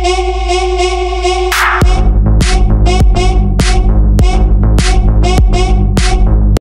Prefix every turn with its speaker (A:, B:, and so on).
A: Thank you.